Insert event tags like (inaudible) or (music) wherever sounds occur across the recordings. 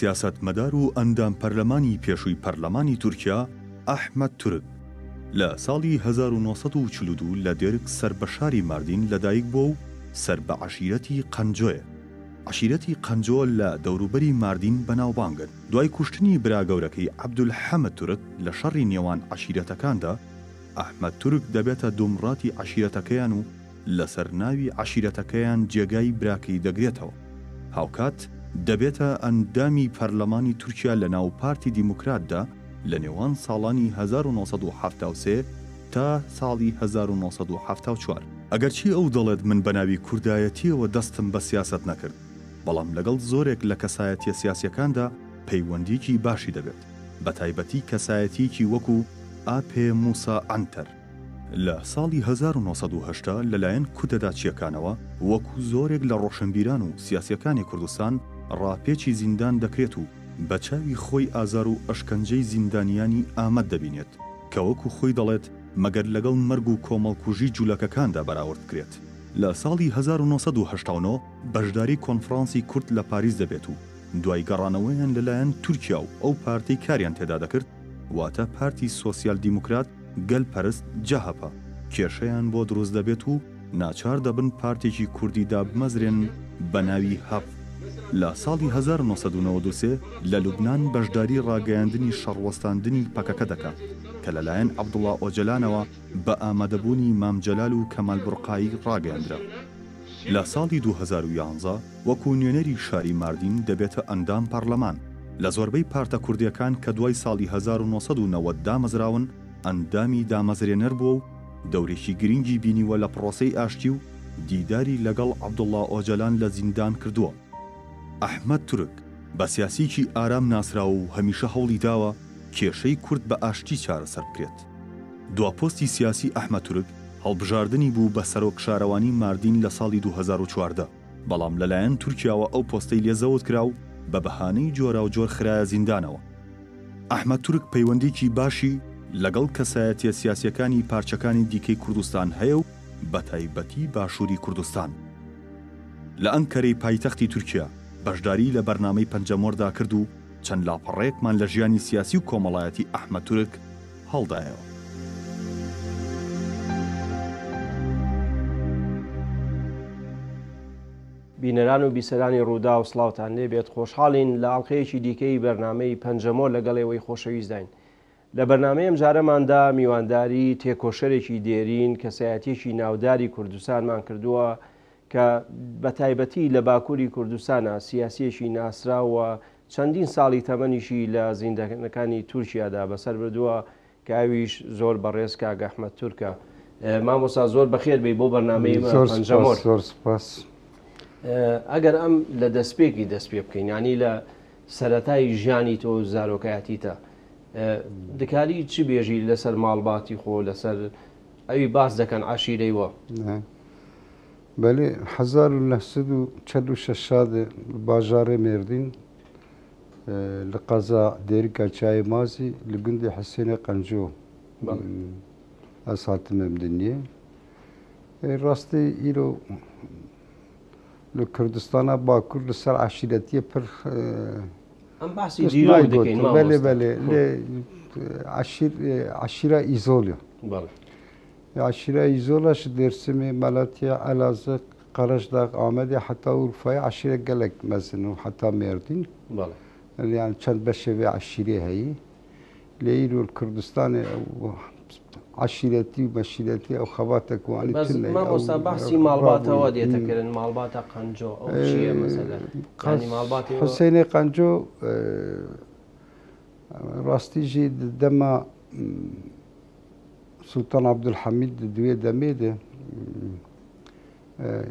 سیاست مەدار و ئەندام پەرلەمانی پێشووی پەرلەمانی تورکیا ئەحمد تورک. لە ساڵی 1942 لە دێرک سەر بە شاری ماردین لەدایک بۆ و سەر بە عشیرەتی قەنجۆیە عشیرەتی قەنجۆ لە دەوروبەری ماردین بەناوبانگن. دوای کوشتنی براگەورەکەی عەبدول حەمە تورک لە شەڕی نێوان عشیرەتەکاندا ئەحمد تورک دەبێتە دومڕاتی عشیرەتەکەیان و لەسەر ناوی عشیرەتەکەیان جێگای براکەی دەگرێتەوە. هاوکات دەبێتە ئەندامی پەرلەمانی تورکیا لە ناو پارتی دیموکراتدا لە نێوان ساڵانی 1970 تا ساڵی 1970 ئەگەرچی ئەو دەڵێت من بەناوی کوردایەتیەوە دەستم بە سیاست نەکرد بەڵام لەگەڵ زۆرێک لە کەسایەتیە سیاسەکاندا پەیوەندیکی باشی دەبێت. بە تایبەتی کەسایەتیکی وەکو ئاپێ موسا ئەنتەر. لە ساڵی 1970 لەلایەن کودەداچیەکانەوە وەکو زۆرێک لە ڕۆشنبیران و سیاسەکانی کوردستان ڕاپێکی زیندان دەکرێت و بە چاوی خۆی ئازار و ئەشکەنجەی زیندانیانی ئامەد دەبینێت کە وەکو خۆی دەڵێت مەگەر لەگەڵ مەرگ و کۆمەڵکوژی جوولەکەکاندا بەراورد کرێت. لە ساڵی 1970 بەشداری کۆنفرانسی کورت لە پاریس دەبێت و دوای گەڕانەوەیان لەلایەن تورکیا و ئەو پارتی کاریان تێدا دەکرد واتە پارتی سوسیال دیموکرات گەل پەرست جەهەپە. کێشەیان بۆ دروست دەبێت و ناچار دەبن پارتێکی کوردیدا بمەزرێن بە ناوی هەف لە ساڵی 1993 لە لوبناان بەشداری ڕاگەیاندنی شەڕوەستاندنی پەکەکە دەکات کە لەلایەن عەبدوڵا ئۆجلانەوە بە ئامادەبوونی مامجلال و کەمال بڕقایی ڕاگەاندرا. لە ساڵی 2011 وەکو نوێنەری شاری ماردین دەبێتە ئەندام پەرلەمان لە زۆربەی پارتە کوردیەکان کە دوای ساڵی 1990 دامەزراون ئەندامی دامەزرێنەر بووە و دەورێکی گرنگی بینیوە لە پرۆسی ئاشتی و دیداری لەگەڵ عەبدوڵا ئۆجلان لە زیندان کردووە. ئەحمد تورک بە سیاسیکی ئارام ناسراوە و هەمیشە هەوڵی داوە کێشەی کورد بە ئاشتی چارەسەر بکرێت. دواپۆستی سیاسی ئەحمە تورک هەڵبژاردننی بوو بە سەرۆک شارەوانی ماردین لە ساڵی 2014 بەڵام لەلایەن تورکیاوە ئەو پۆستەی لێزەوت کرا و بە بەهانەی جۆرا و جۆر خراە زیندانەوە. ئەحمە تورک پەیوەندێکی باشی لەگەڵ کەسایەتە سیاسەکانی پارچەکانی دیکەی کوردستان هەیە و بە تایبەتی باشووری کوردستان. لە ئەنکەرەی پایتەختی تورکیا بەشداری لە بەرنمەی پەنجەمۆردا کرد و چەند لاپەڕێکمان لە ژیانی سیاسی و کۆمەڵایەتی ئەحمە تورک هەڵدایەوە. بینەران و بیسەرانی ڕوودا و سلااوان لێ بێت خۆشحاڵین لە ئاڵلقەیەکی دیکەی بەرنمەی پەنجەمۆر لەگەڵێەوەی خۆشەویستداین. لە بەرنمەیەم جارەماندا میوانداری تێکۆشەرێکی دێرین کەسایەتێکی ناوداری کوردستانمان کردووە کە بە تایبەتی لە باکووری کوردستانە سیاسیەکی ناسراوە چەندین ساڵی تەمەنیشی لە زیندەکانی تورکیادا بەسەر بردووە کاویش زۆر بەڕێز کاگەحمە تورکە. مامۆسا زۆر بەخێر بی بۆ بەرنمەی زۆر سپاس ئەگەر ئەم لە دەستپێکی دەست پێ بکەین ینی لە سەتای ژیانی تۆ زارۆکایەتیتە دکاری چی بێژی لەسەر ماڵباتی خۆ لەسەر ئەوی باس دەکەن عشیرەیوە بەێ 1940 باژارێ مێردین لە قەزا دێریکە چای مازی لە گوندی حسێنە قەنجۆ ئەس هاتمەم دنیە ڕاستی ئیرۆ لە کوردستانە باکوور لەسەر عشیرەتیە پر بەێ بەێ لێ عشیرە ئیزۆلیە عشیرە ئیزۆلەش دێرسمێ مەلەتە ئەلازە قەرشدا ئامەدی حتا وروفای عشیرە gelek mezin û heta mêrdîn yani çend beşevê عشیرێ heyî lê îro Kurdistanê عشیرەتی و بەشیرەتی ئەو خەواتێک وانی باسی ماڵباتەوە دێتەکردن ماڵباتە قەنجۆ حسێنێ قەنجۆ ڕاستیژی دەما سلتان عبدولحەمید دوێ دەمێدە ئیبراهیم Sultan Abdülhamid diye demeydi.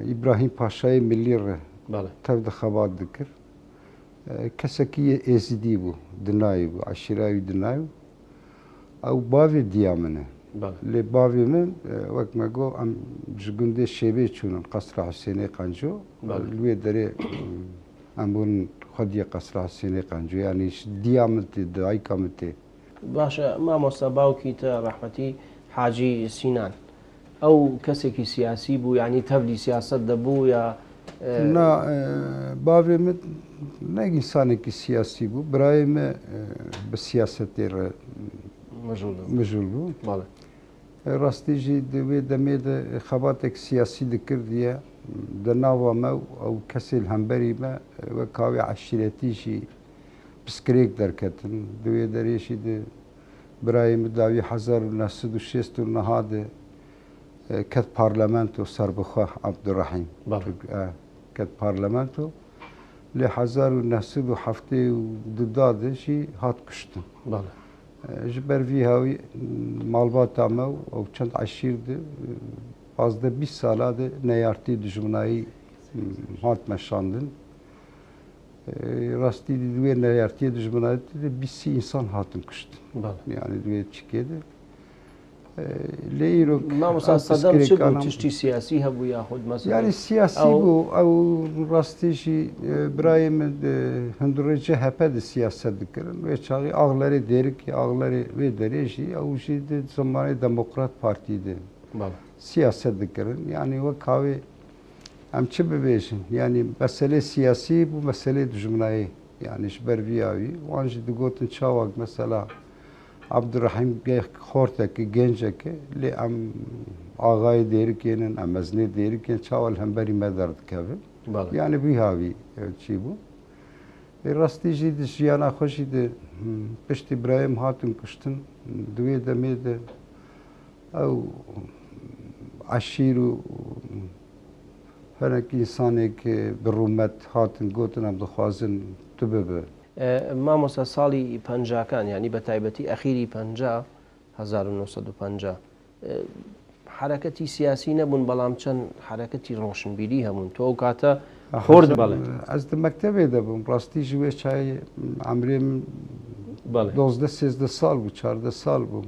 İbrahim Paşa'yı milli بله تبدا خبر دکر کسکی ازدی بو دنای بو عشیرای دنای او باوی دیامنه بله لی باوی من وقت مگو ام جگنده شیبه چونن قصر حسینی قنجو بله لوی داره ام بون خودی قصر حسینی قنجو یعنی دیامنتی دایکامنتی باشه ما مصاباو کیتا رحمتی حاجی سینان. ئەو کەسێکی سیاسی بوو ینی تەبلی سیاست دەبوو یا ne insanekî siyasî bû birayê me bi siyasetê re mijûl bû rastî jî di wê demê de xebatek siyasî dikir diye di nava me ew kesê hemberî me wek kavê eşîretî jî piskirêk derketin di wê derê jî di برایم داوی هزار و نهصد و شست و نهاد کد پارلمانتو سربخواه عبدالرحیم. کد پارلمانتو لی هزار و نهصد و هفته و دداده شی هات کشتن. بله. جبر وی هاوی مالبات ما او چند عشیر ده پازده بیس سالا ده نیارتی دجمنایی هات مشاندن. dijminayî hat meşandin rastî di wê neyartiye dijminayî de bîsî insan hatin kuştin yani di wê çikê de لێ مامۆساسەدەم تشتی سیاسی هەبوو یاخود مەس یاری سیاسی بوو ئەو ڕاستیشی برای من هەندڕێجە هەپە دی سیاست دکردن وێ چاغی ئاغلەری دێرکی ئاغلەری وێ دەرێژی ئەوژی زمانی دەموکرات پارتی دێ سیاست دکردن یعنی وە کاوێ ئەم چ ببێژن ینی مەسلەی سیاسی بوو مەسلەی دژمنایی یانیش بەرڤیاوی وانژی دگوتن چاوەک مەسەلا عبدڕحیم خۆرتێکی گەنجێکە لێ ئەم ئاغای دێرکێنن ئەم مەزنێ دێرکێن چاوەل هەمبەری مە دەردکەبن یانە بی هاوی چی بوو ڕاستیژی ژیانە خۆشی پشتی برایم هاتون کوشتن دوێ دەمێ ئەو هنک انسانی که به رومت هاتن گوتن هم دخوازن تو ببه. ما موسا سالی پنجا کن یعنی به تایبەتی ئەخیری پنجا 1950 حرکتی سیاسی نەبوون حرکتی روشن حرەکەتی همون. تو تۆ خورد خۆرد از بله. ئەس مەکتتەبێ دەبم ڕاستیژ وێ چای ئەمرێم بله. دۆزدە سێزدە سال بود چاردە سال بووم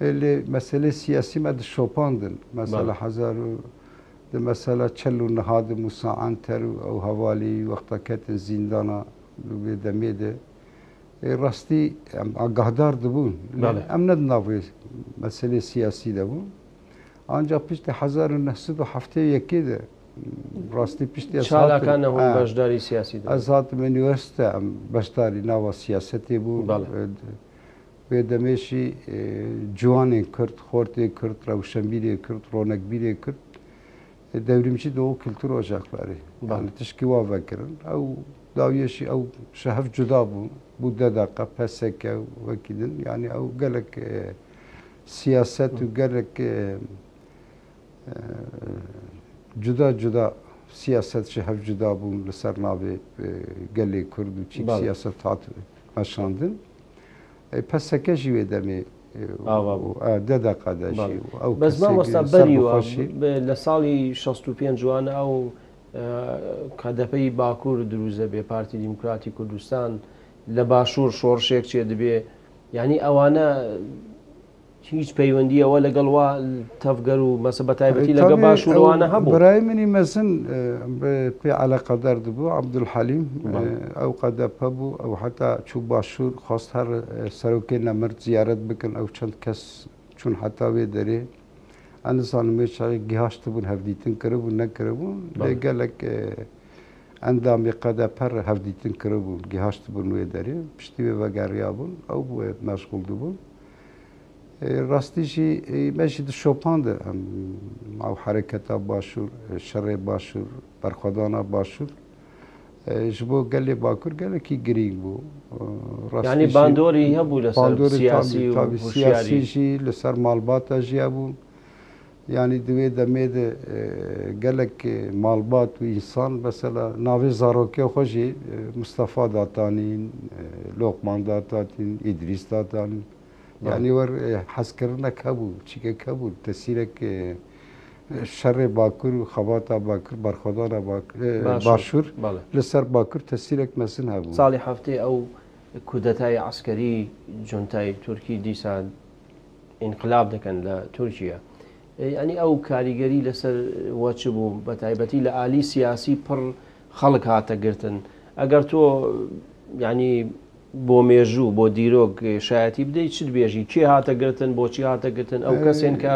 لێ مەسلەی شوپاندن. دشۆپاندن بله. هزار و ده مثلا چل و نهاد موسا انتر او حوالی وقتا کت زندانا به دمیده راستی آگاهدار دبون. بله. ام ند ناوی مسئله سیاسی دبون. آنجا پیشت هزار و نهصد و هفته یکی ده. راستی پیشت از نه هم بشداری سیاسی ده از هاتم انیورسته ام بشداری ناوا سیاستی بون بله. به دمیشی جوان کرد خورتی کرد روشنبیری کرد رونقبیری کرد. E, devrimci Doğu Kültür Ocakları. Yani tişkiva vekirin. Ev daviyesi ev şehef cüda bu. Bu dedaka peseke vekidin. Yani ev gelek e, siyaset ve gerek e, e, cüda cüda siyaset şehef cüda bu. Lısar nabi e, gelek kurdu. Çik siyaset hat meşandın. E, peseke jivede mi دەمێ دەداقادەژی بەس مامۆستا بەری لە ساڵی 65 جوانە ئەو کەدەپەی باکوور دروزە بێ پارتی دیموکراتی کوردستان لە باشوور شۆڕشێک چێ دەبێ. ینی ئەوانە هیچ پەیوەندیەوە لەگەڵوا تەفگەر و مەسە بەتایبەتی لەگە باشوروانە هەبوو. برای منی مەزن پێ علاقەدار دەبوو عبدولحەلیم ئەو قەدەپە بوو ئەو حتا چوو باشوور خواست هەر سەرۆکێ نەمرد زیارت بکەن ئەو چەند کەس چون حتاوێ دەرێ. ئەنزانمێ چاوی گیهاشت بوون هەفدیتن کردبوو نەکردبوون لێگەلک ئەندامی قەدە پەر هەفدیتن کردبوو گیهاشت بوون وێ دەرێ. پشتی وێ بەگەڕیا بوون ئەو بووە مەشغول بوون راستیشی مجید شوپاند او حرکتا باشور شر باشور برخوادانا باشور جبو گلی باکور گلی کی گرینگ بو یعنی باندوری هبو لسر سیاسی و سیاسی جی لسر مالباتا جی بو یعنی دوی دمه ده گلک مالبات و انسان مثلا ناوی زاروکی خوشی مصطفی داتانین لوقمان داتانین ادریس داتانین یعنی وەر حەزکردنەک هەبوو چیکەک هەبوو دەسیرێک شەڕێ باکوور و خەباتا باکر بەرخۆدانە باشوور. لەسەر باکر تەسیرێک مەسن هەبوو. ساڵی هەفتەی ئەو کودەتای عسکەری جۆنتای تورکی دیسان ئینقلاب دەکەن لە تورکیا. ینی ئەو کاریگەری لەسەر وەچ بوو بە تایبەتی لە عالی سیاسی پڕ خەڵک هاتەگرتن. ئەگەر تۆ ینی بۆ مێژوو بۆ دیرۆک شایەتی بدەیت چ بێژی؟ کێ هاتە گرتن بۆچی هاتە گرتن ئەو کەسێن کە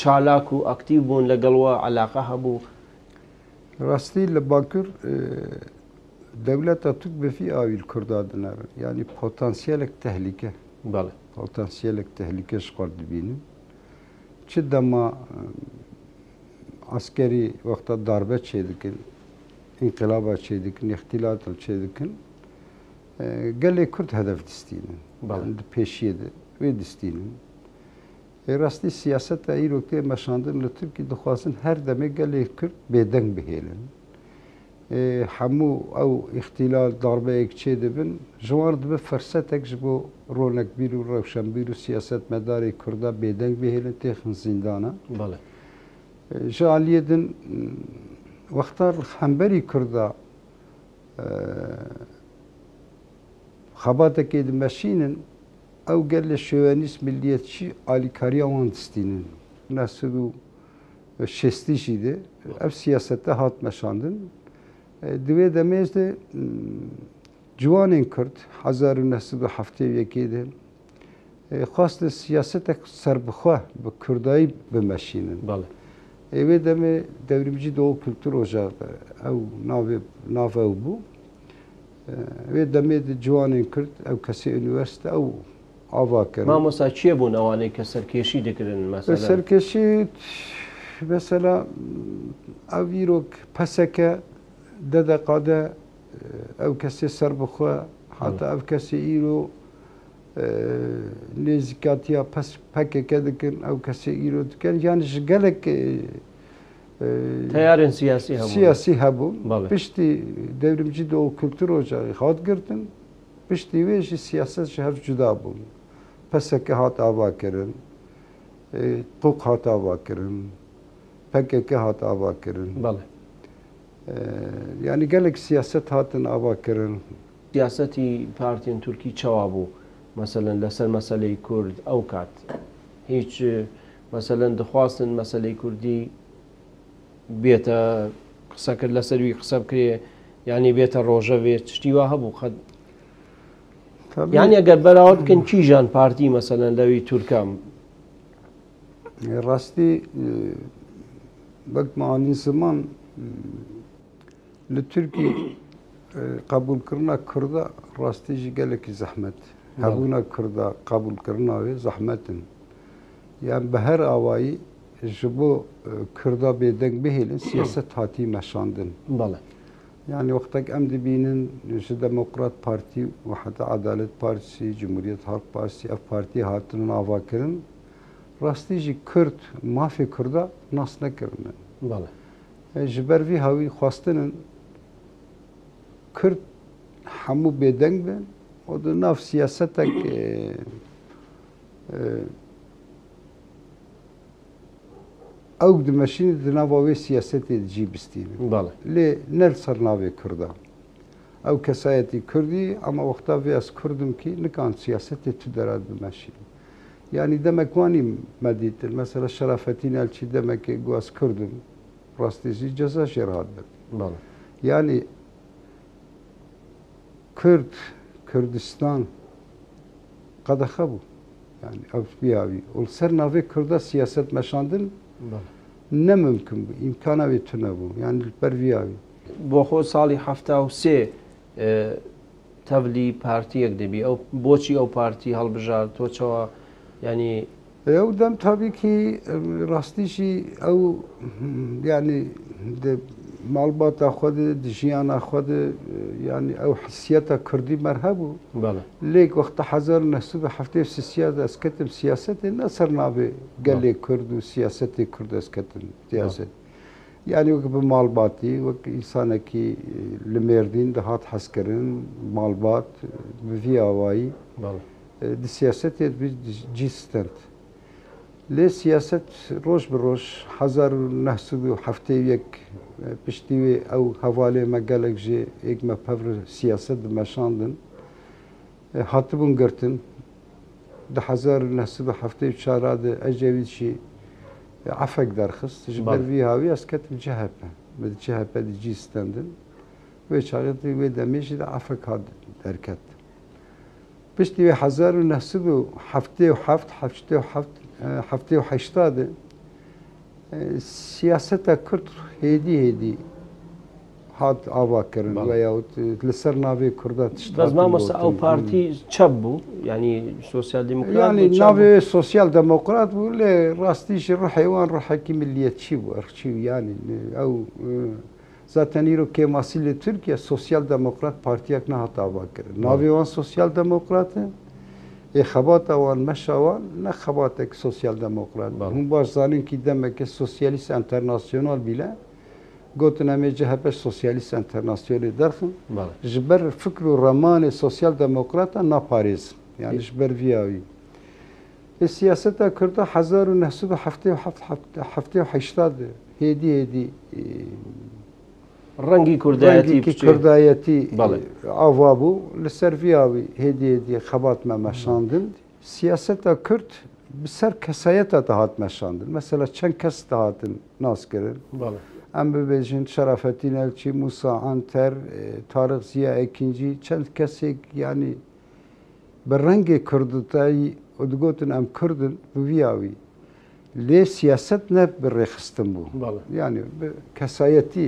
چالاک و ئەکتیو بوون لەگەڵوە علاقە هەبوو. راستی لە باکوور دەولەتە توک بەفی ئاویل کووردا دنەرن ینی پۆتانسیلێک تەهلیکە پۆتانسیلێک تەهلیکەش قڕ دبینن. چ دەما askeri vakta darbe çêdikin, inkılaba çêdikin, ihtilatel çêdikin gelê Kurd hedef گەلێک کورد هەدەف دەستینن بله. پێشیە وێ دەستینن. ڕاستی سیاست تا ئیرۆکتێ مەشاندن لە تورکی دەخوازن هەر دەمێک گەلێک کرد بێدەنگ بهێنن. هەموو اختلال ضربه داربەیەک چێ دەبن ژوار دبە فەرسەتێک رونق بۆ ڕۆنەکبیر و ڕەوشەمبیر و سیاست مەداری کووردا بێدەنگ زندانه. تێخن زیندانە. بله. ji عالیدن وەختار خەمبەری کووردا Xebatekê dimeşînin ew gelê şövenîst milliyetçî alîkariya wan distînin. Nesir û şestî jî de ev siyasette hat meşandin. Divê demêz de ciwanên Kurd hezar û nesib û heftê yekê de xwast siyasetek serbixwe bi Kurdayî bimeşînin. Evê demê devrimcî doğu kültür ocağı ew navê nav ew bû. وێ دەمێت جوانین کرد ئەو کەسی ئینوەرستە ئەو ئاواکرد مامۆسا چیە بوون ئەوانەی کە سەرکێشی دەکردن سەرکێشی بەسەلا ئەو ڤیرۆک پەسەکە دەدەقادە ئەو کەسێ سەر بخۆ حتا ئەو کەسی ئیرۆ نێزیکاتیا پەس پەکێکە دکردن ئەو کەسی ئیرۆ دکەن یان ژگەلێک yani ji gelek Teyarên siyasî hebû. Siyasî hebû. Piştî devrimcî de o kültür ocağı hat girtin. Piştî wê jî siyaset ji hev cuda bûn. Peseke hat ava kirin. Tok hat ava kirin. PKK hat ava kirin. Yani gelek siyaset hatin ava kirin. Siyasetî partiyên Türkî çawa bû. Mesela لەسەر مەسلەی کورد ئەو کات هیچ مەسەلەن دخواستن مەسلەی کوردی بێتە قسەکرد لە سەروی قسە بکرێ ینی بێتە ڕۆژە بێت شتیوا هەبوو خەت یان ئەگەر بەراوە بکەن کیژان پارتی مەسەەن لەوی تورکام؟ ڕاستی بەکمانی سمان لە تورکی قبولکردنا کووردا ڕاستیژی گەلێکی زەحمت. هەبوونا کووردا قبولکردناوێ زەحمەتن یان بە هەر ئاوایی ji bo Kurda bêdeng bihêlin siyaset hatî meşandin yani wextek em dibînin ji Demokrat Partî û heta Adalet Partîsî Cumhuriyet Halk Partîsî ev partî hatin avakirin rastî jî Kurd mafê Kurda nas nekirinin ji ber vî hawî xwastinin Kurd hemû bêdeng bin o di nav siyasetek او د مشین د نواوی سیاست جی بستین بله لی نل سرناوی کرده او کسایتی کردی اما وقتا وی از کردم که نکان سیاست تو درد مشین یعنی دمک وانی مدید مثلا شرافتین الچی دمک گواز کردم راستیزی جزا شرهاد بد بله یعنی کرد کردستان قدخه بود یعنی او بیاوی اول سرناوی کرده سیاست مشاندن Îmkana wê tune bû yani ber viyavî بۆ خۆ ساڵی هەفتا و سێ تەڤلی پارتیەک دەبی ئەو بۆچی ئەو پارتی هەڵبژار تۆچەوە ینی ئەو دەم تابیکی ڕاستیشی ئەو ینی مالباتا خود دجیانا خود یعنی او حسیتا کردی مرهبو بله. لیک وقت هزار نهصد هفته سیاست از کتم سیاست نه سر نابه گلی کرد و سیاست کرد از کتم سیاست یعنی وک به مالباتی وک انسان کی لمردین دهات حس کردن مالبات به وی آوایی بله. د سیاست بی جیستند لی سیاست روش بر روش هزار نهصد هفته یک وێ ئەو هەواالێ مەگەلێک ژێ ئێکمە پەور سیاست دمەشاندن هاتبوون گرتن. ده 1970 چارادە ئەجەویشی عفەك دەرخست. ji bervî havî ez ketim CHP bi CHP di cî stendin wê çaxetî wê demê jî de afek hat derket. Piştî wê hezar û nesib û heftê û heft heftê û heft هەفتێ و هەشتا سیاسەتە کورد هێدی هێدی هات ئاواکردن ویاوت لەسەر ناوێ کووردا بەس مامۆستا ئەو پارتی چەپ بوو ینی سوسیال دموکرانی ناوێ سوسیال دموکرات بوو لێ ڕاستیشی ڕحیوان ڕحەکی ملیەتی بوو ئەرچی ینی ئەو zaten îro Kemasîlê Tirkiye Sosyal Demokrat Partiyek nehat ava kirin. Navê wan Sosyal Demokrat e ê xebata wan meşa wan ne xebatek Sosyal Demokrat. Hûn baş zanin kî demeke Sosyalîst Internasyonal bîle gotin em ê CHP Sosyalîst Internasyonê derxin ji ber fikr û remanê Sosyal Demokrata naparêzin. Yani ji ber vîya wî. E siyaseta Kurda hezar û nehsû heftê heftê heştad hêdî hêdî ڕەنگی کوردایەتی کوردایەتی ئاوا بوو لەسەر ڤیاوی هێدیێدی خەباتمە مەشاندن سیاسەتە کورد بسەر کەسایەتە داهات مەشاندن مەسەلە چەند کەس داهاتن ناسکردن ئەم ببێژین شەرافەتی نەلچی موسا ئەتەر تارق زیە ئەکنجی چەند کەسێک ینی بە ڕەنگی کوردتایی و دگوتن ئەم کوردن بڤیاوی لێ سیاست نە بڕێخستن بوو ینی کەسایەتی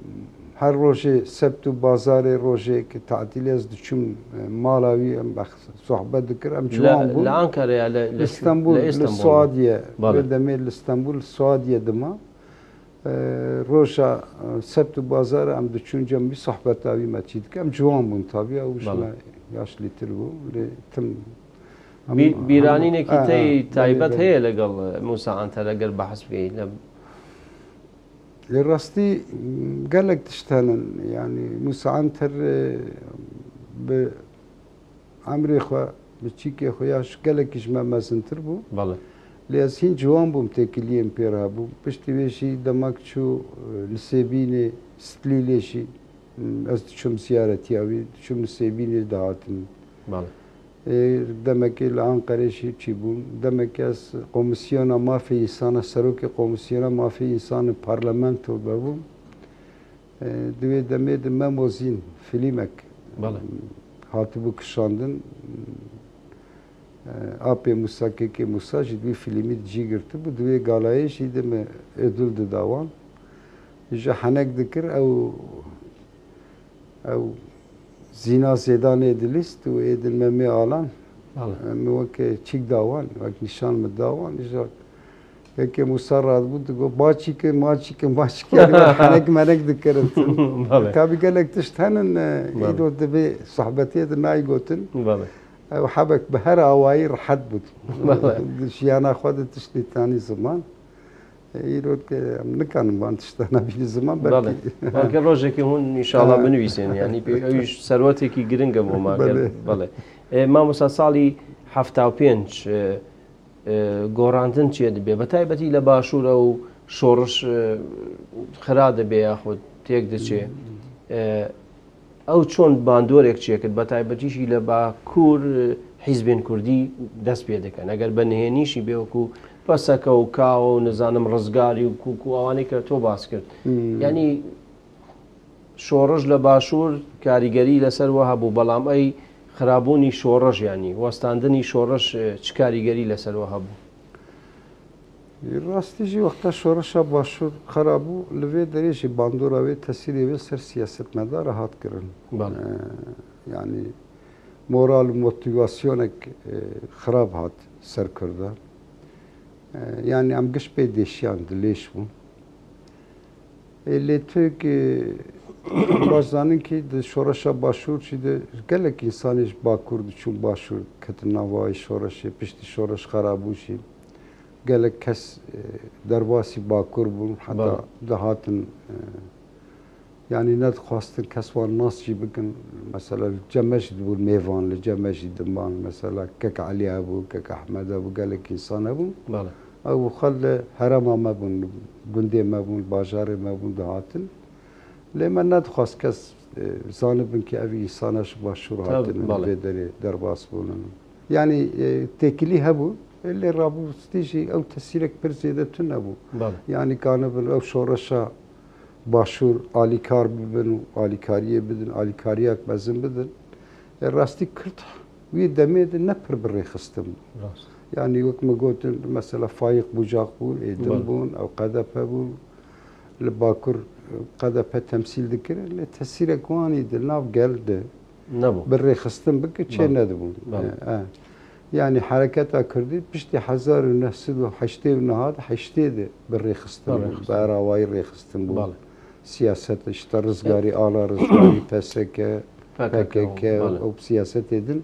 هەر ڕۆژێ سەبت و بازارێ ڕۆژێک تعتیلێز دچوم ماڵاوی ئەم سوحبەت دکرد ئەم جوان بوو لە ئەنکارەیە لە ئستانبول لە سوادیە دەمێت لە ئستانبول سوادیە دما ڕۆژە سەبت و بازارە ئەم دچون جەمبی سوحبەتاوی مەچی دکە ئەم جوان بوون تاوی ئەو یاش لیتر بوو لێ تم بیرانینێکی تی تایبەت هەیە لەگەڵ موساعاتە لەگەر بەحس بێ لە لراستي قال لك تشتانن يعني موسى عنتر بعمري خو بچیکی خویاش گلکیش ما مزنتر بو. بله. لیاز هین جوان بوم تکیلی امپیرا بو پشتی ویشی دمک چو لسیبینی ستلیلیشی از چوم سیارتی اوی چوم لسیبینی دهاتن. بله. demeki li Ankara şi çi bûn, demeki ez komisyona mafê însana serokê komisyona mafê însanê parlamento bebûm di vê demê di memozîn filîmek. Hatibû kişandin. Apê Musa Kêkê Musa ji vî filîmî cî girtibû di vê galayê jî di me ödül didawan. Ji henek dikir ew ew zîna zêdanê dilîst û êdin me mê alan weke çîk dawan wek nîşan min dawan îja yekê Musa radbû digo baçîke maçîke maçîke henek menek dikirin kabî gelek tişt henin îro divê sohbetiyê di nayî gotin ew hebek bi her awayî rihet bû jiyana xwe di tiştî tanî ziman nikanin van tiştana bî ziman belkî rojekî hûn îşala binivîsên yanî ew serwetekî giring bû ma بەڵێ مامۆسا ساڵی هەفتا و پێنج گۆڕاندن چێ دەبێ؟ بە تایبەتی لە باشوورە و شۆڕش خرا دەبێ یاخود تێک دەچێ ئەو چۆن باندۆرێک چێکرد بە تایبەتیشی لە باکوور حیزبێن کوردی دەست پێ دەکەن. ئەگەر بە نهێنیشی بێوەکو پەسەکە و کاوە و نزانم ڕزگاری و کوک و ئەوانەی کە تۆ باس کرد. ینی شۆڕژ لە باشوور کاریگەری لەسەر وە هەبوو بەڵام ئەی خراببوونی شۆڕژ ینی وەستاندنی شۆڕش چ کاریگەری لەسەرەوە هەبوو. ڕاستیژی وەختا شۆڕشە باشوور خراببوو لەوێ دەرێژی باندۆراوێت تەسیریوێ سەر سیاستمەدارە هاتکردن. ینی مۆرال و مۆتیڤاسیۆنێک خراپ هات سەرکردە ینی ئەم گشت پێ دێشیان دلێش بوو لێ توێک باشزانین کی د شورشا باشور چی د gelek insanîş bakur diçûn başûr ketin navayê şoreşê piştî şoreş xerabûşî gelek kes derbasî bakur bûn heta dihatin يعني ناد خواستن كسوار ناس جي بكن مثلا جا مجد بو الميفان لجا مجد دمان مثلا كك علي ابو كك احمد ابو قالك انسان ابو. بله. او خل حرام ما بون گنده ما بون باجار ما بون دهاتن لما ناد خواست کس زانبن که اوی انسانش باش شروع هاتن بدری در باس بونن يعني تکلی هبو. اللي رابو ستيجي او تسيرك برزيدة تنبو يعني كان او شورشا başur alikar bibin, alikariye bidin, alikariyak bezin bidin. E, rastî kirt wî demê de nepir xistin. Yani yok mu gotin mesela fayık bucak bul, edin bul, ev kadepe bul. Li bakur e, kadepe temsil dikir, le tesirek wanî nav geldi. Nabı. Birrê xistin bike çê nedibûn. Yani hareketa Kurdî piştî hezar û neh sîd û heştê û nihat heştê de birrê xistin bû. Berra. سیاست işte rızgarî ala rızgarî PSK PKK ew siyasetê din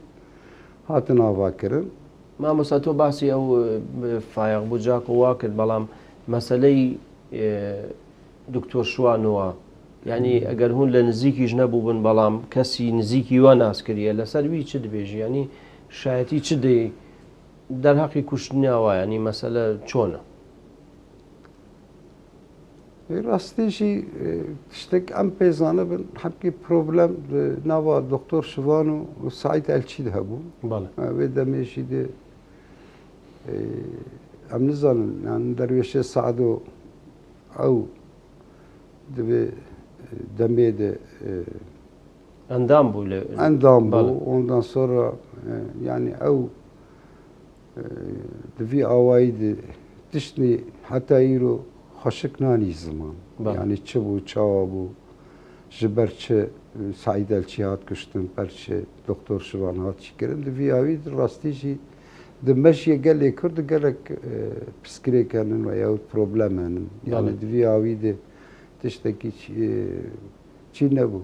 hatin avakirin Mamosta tû bahsî ew fayaq bucak wa kir belam meseley دکتۆر شوانەوە ینی ئەگەر هون لە نزیکیش نەبوو بن بەڵام کەسی نزیکی وە ناسکریە. لەسەر وی چ دبێژی ینی شایەتی چ دێ دەرهەقی کوشتنیاوە ینی مەسەلە چۆنە؟ ڕاستیشی شتێک ئەم پێزانە بن حەبکی پرۆبلەم ناوە دکتۆر شوان و سایت ئەلچید هەبوو وێ دەمێشی دێ ئەم نزانن دەروێشێ سعد و ئەو دەبێ دەمێ ئەندام بوو لە ئەندام بوو ئۆندان سۆرە ینی ئەو دوی ئاوایی تشتنی حتا ئیرۆ خەشک نانی زمان ینی چ بوو چاوا بوو ji ber çi Saîdelçî hat kuştin ber çi doktor şivan hat çikirin di vî avî rastî jî di meşyê gelê kur di gelek piskirêkenin ve ya problemenin. Yani di vî avî de tiştekî çî nebû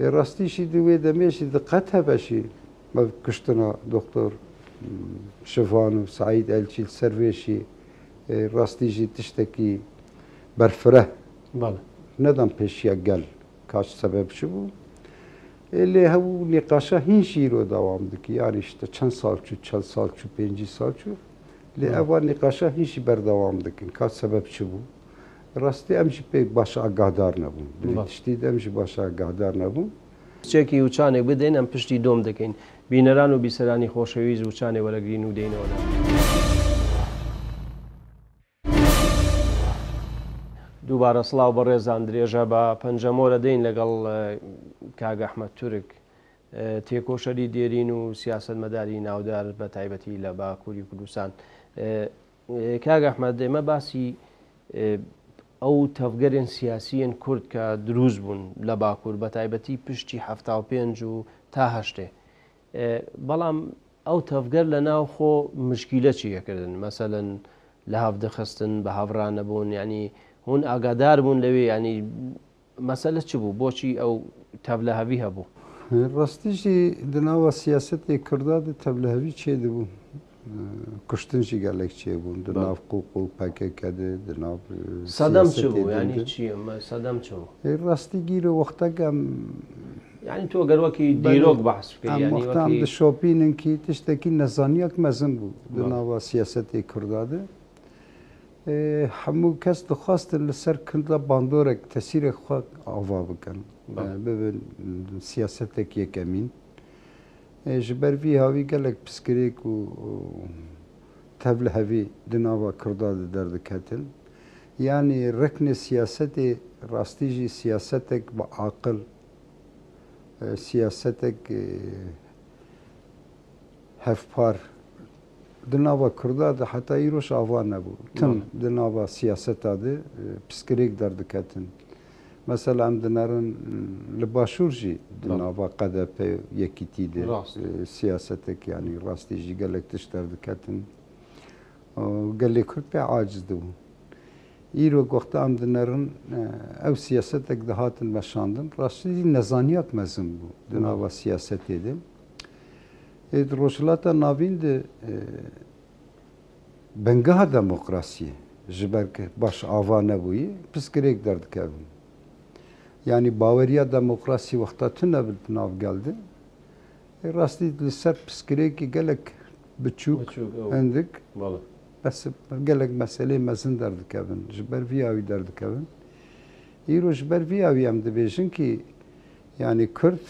rastî jî di wê demê jî di qet hebe jî. Mev kuştina doktor şivan û Saîd elçî servê jî rastî jî tiştekî berfire. Bale. Neden peşiye gel? Kaç sebepçi bu? Ele hevu nikaşa hin şiiro devamdı ki yani işte çen salçu, çen salçu, penci salçu. Li eva nikaşa hin şi berdevamdı ki kaç sebepçi bu? Rastı emşi pek başa agadar ne bu. Bilitiştiydi emşi başa agadar ne bu. چێکی وچانێک بدەین ئەم پشتی دۆم دەکەین بینەران و بیسەرانی خۆشەویست وچانێ وەرەگرین و دێنەوە. دووبارە سڵاو بە ڕێزان درێژە بە پەنجەمۆرە دەین لەگەڵ کاگەحمە تورک. تێکۆشەری دێرین و سیاست مەداری ناودار بە تایبەتی لە باکووری کوردستان. کاگەحمەد ئێمە باسی ئەو تەفگەرێن سیاسیەن کورد کە دروست بوون لە باکوور بە تایبەتی پشتی ه پێنج و تا هەشتێ. بەڵام ئەو تەفگەر لە ناو خۆ مشکیلە چیەکردن مەسەن لە هەفدەخستن بە هاوڕانە بوون ینی هون ئاگادار بوون لەوێ ینی مەسەلە چ بوو؟ بۆچی ئەو تەبلەهەوی هەبوو؟ ڕاستیشی دناوە سیاستی کرددادی تەبلەهەوی چێ دەبوو؟ کوشتنشی گەلێک چێ بوون؟ دو ناو قوق و پەکەکەدێ ناو سەدەم چ بوو؟ ینی چیە سەدەم چ بوو؟ ڕاستی گیرە وەختەکەم یعنی تۆ گەروەکی دیرۆک بەحس شۆپینکی تشتێکی نەزانیەک مەزم بوو دناوە سیاستی کرددادە همو کس دخواست لسر کنده باندورک تسیر خواه آوا بکن ببین سیاست اک یکمین جبر وی هاوی گلک پسکریک و تبل هاوی دناوا کرداد درد کتن یعنی رکن سیاست راستیجی سیاست اک با عقل سیاست اک هفپار di nava Kurda de heta îroj ava nebû tim di nava siyaseta de piskirêk derdiketin mesela em dinerin li başûr jî di nava qedepê yekîtî de siyasetek yanî rastî jî gelek tiş derdiketin gelê Kurd pê aciz dibûn îro goxta em dinerin ew siyasetek dihatin meşandin rastî nezaniyak mezin bû di nava siyasetê de di rojhilata navîn de bengeha demokrasiyê ji ber baş ava nebûyî piskirêk derdikevin yani baweriya demokrasî wexta tu nebin nav geldi? Rastî li ser piskirêkî gelek biçûk hindik bes gelek meselê mezin derdikevin ji ber vî awî derdikevin îro ji ber vî awî em dibêjin kî yani Kurd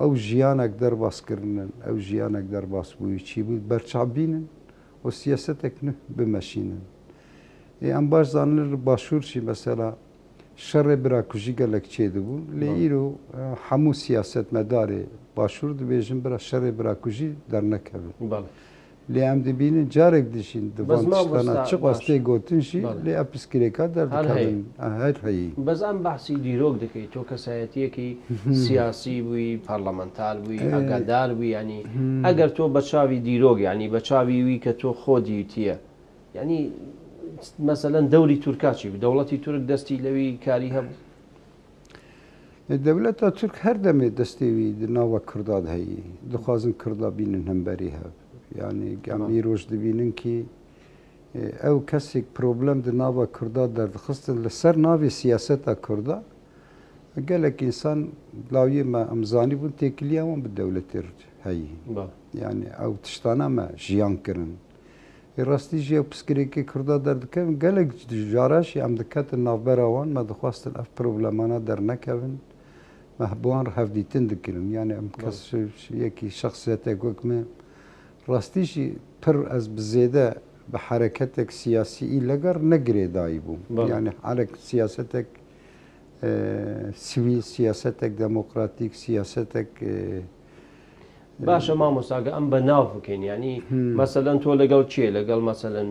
ئەو ژیانێک دەرباسکردن ئەو ژیانێک دەرباس بووی چی بوو؟ بەرچابینن و سیاسەتێک بمەشینن. ئەم باش زانر باشوورشی مەسەلا شەڕێ براکوژی گەلک چێ دەبوو؟ لێ ئیرۆ هەموو سیاست مەدارێ باشوور دەبێژن برا شەڕێ براکوژی دەرنەکەبن لێ ئەم دەبینن جارێک دشین دەبانە چ قاستێ گوتنشی لێ ئەپسکرێکا دەردەکەن هەر هەیە. بەزان بەحسی دیرۆک دەکەیت تۆ کەسایەتیەکی (laughs) سیاسی بووی پارلەمەنتال بووی ئەگادار بووی ینی ئەگەر تۆ بە چاوی دیرۆگ ینی بە چاوی وی کە تۆ خۆدیتیە ینی مەسەەن دەوری تورکاچی دەوڵەتی تورک دەستی لەوی کاری هەبوو؟ دەولەتە تورک هەر دەمێ دەستێوی ناوە کرداد هەیە. دخوازن کردا بینن هەمبەری هەب. یعنی گەمی ڕۆژ دەبینن کی ئەو کەسێک پرۆبلم د ناوە کووردا دەردخستن لەسەر ناوی سیاسەتە کووردا گەلێک ئینسان لاویێمە ئەمزانی بوون تێکلیاوان بە دەولەتر هەیە یعنی ئەو تشتانەمە ژیانکردن ڕاستی ژێ پسکرێکی کووردا دەردەکەن گەلێک جاراشی ئەم دەکەتن ناوبەرەوان مە دەخواستن ئەف پرۆبلەمانە دەرنەکەون مەبوان هەفدیتن دکردن یعنی ئەم کەس یەکی شخصێتێک وەکمە ڕاستیشی پر ئەس بزێدە بە حرەکەتێک سیاسی لەگەر نەگرێ دایی بوو. یعنی حالێک سیاستێک سوی سیاستێک دموکراتیک سیاستێک باشە مامۆساگە ئەم بە ناو بکەین. ینی مەسەلەن تۆ لەگەڵ چێ لەگەڵ مەسەلەن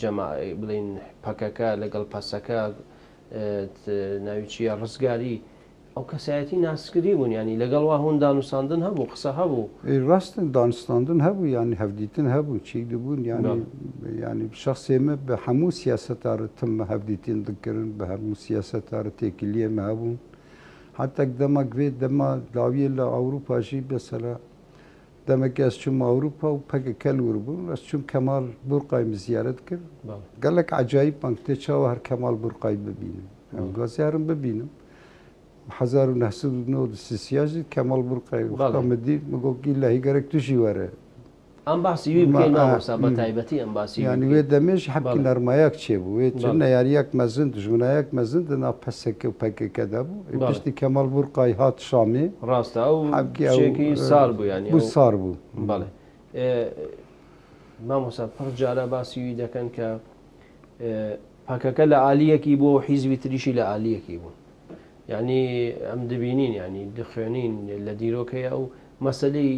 جەما بڵین پەکەکە لەگەڵ پەسەکە ناوی چیە ڕزگاری ئەو کەسایەتی ناسکری بوون ینی لەگەڵ وا هەون دانوساندن هەبوو قسە هەبوو. ڕاستن دانستاندن هەبوو ینی هەفدیتن هەبوو چی دەبوون؟ ینی شخصێمە بە هەموو سیاستارە تممە هەفدیتین دکردن بە هەموو سیاستارە تێکیلیەمە هەبوون. حتەک دەما گوێت دەما داویە لە ئەوروپاشی بەسەرە. دەمەکی ئەس چوم ئەوروپا و پەکە کەلور بوون ئەس چوم کەمال بورقای زیارت کرد. گەلک عجایی پانکتێ چاوە هەر کەمال بورقای ببینم حزار 1998 Kemal مدی Muhtamedi میگو گیله گرک تو جیواره ام بحثی وی بکنیم ما مصابه تایبتی ام بحثی یعنی وی دمیش حبکی بله. نرمایک چه بو وی چه بله. نیاری؟ یک مزن دشمنه یک مزن دنا پسک و پک کده بو بله. پشتی کمال برقای هات شامی. راسته او چیکی سال بو یعنی بو سال بو بله. ما مصاب پر جالا بحثی وی دکن که پککه لعالیه کی بو حیزوی تریشی لعالیه کی بو. یعنی ئەم دەبینین ینی دخوێنین لە دیرۆکەیە ئەو مەسلەی